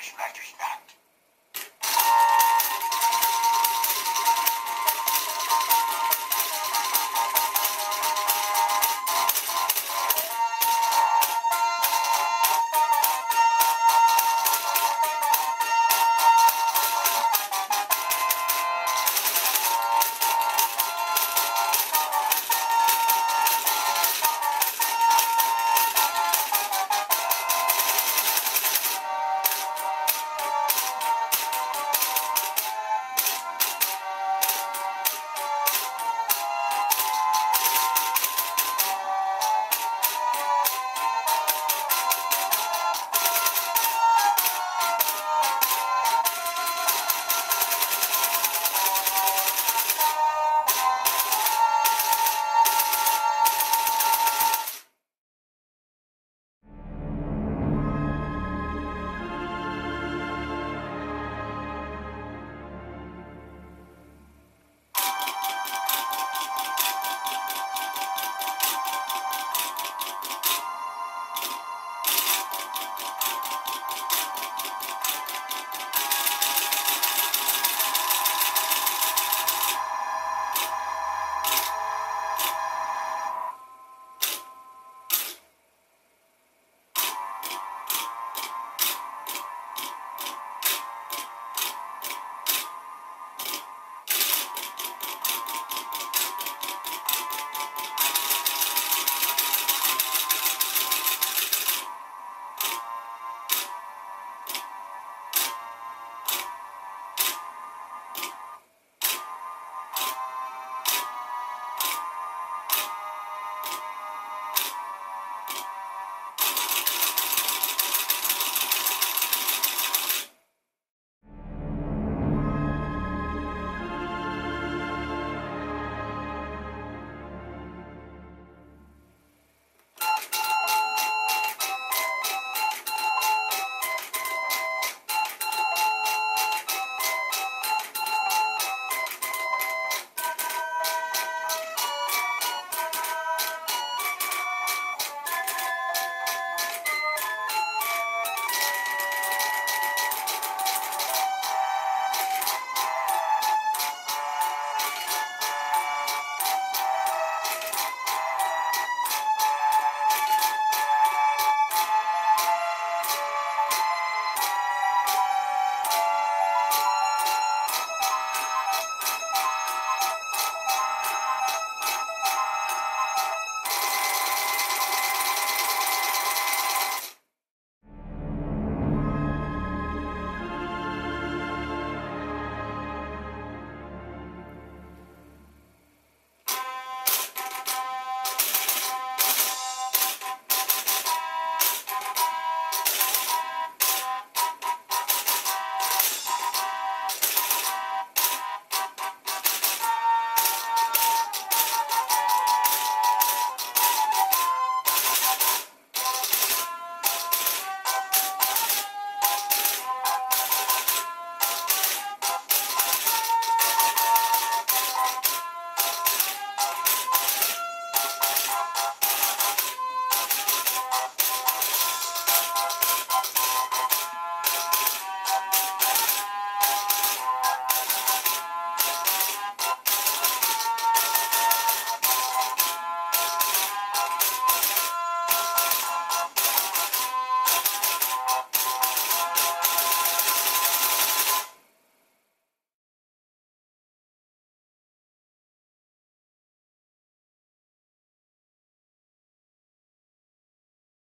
satisfaction is not.